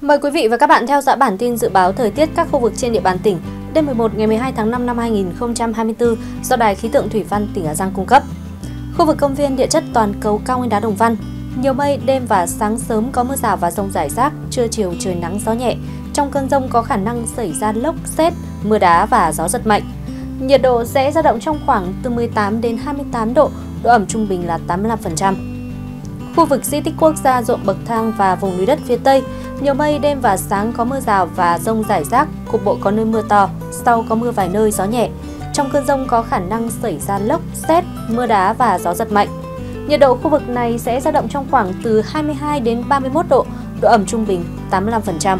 Mời quý vị và các bạn theo dõi bản tin dự báo thời tiết các khu vực trên địa bàn tỉnh đêm 11 ngày 12 tháng 5 năm 2024 do Đài khí tượng thủy văn tỉnh Hà Giang cung cấp. Khu vực công viên địa chất toàn cầu cao nguyên đá Đồng Văn, nhiều mây, đêm và sáng sớm có mưa rào và rông rải rác, trưa chiều trời nắng gió nhẹ. Trong cơn rông có khả năng xảy ra lốc, xét, mưa đá và gió giật mạnh. Nhiệt độ sẽ dao động trong khoảng từ 18 đến 28 độ, độ ẩm trung bình là 85%. Khu vực di tích quốc gia ruộng bậc thang và vùng núi đất phía Tây, nhiều mây, đêm và sáng có mưa rào và rông rải rác, cục bộ có nơi mưa to, sau có mưa vài nơi gió nhẹ. Trong cơn rông có khả năng xảy ra lốc, xét, mưa đá và gió giật mạnh. Nhiệt độ khu vực này sẽ dao động trong khoảng từ 22 đến 31 độ, độ ẩm trung bình 85%.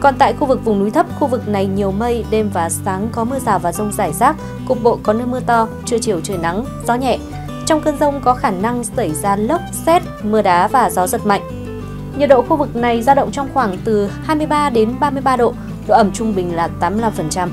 Còn tại khu vực vùng núi thấp, khu vực này nhiều mây, đêm và sáng có mưa rào và rông rải rác, cục bộ có nơi mưa to, trưa chiều trời nắng, gió nhẹ. Trong cơn rông có khả năng xảy ra lốc, xét, mưa đá và gió giật mạnh. Nhiệt độ khu vực này dao động trong khoảng từ 23 đến 33 độ, độ ẩm trung bình là 85%.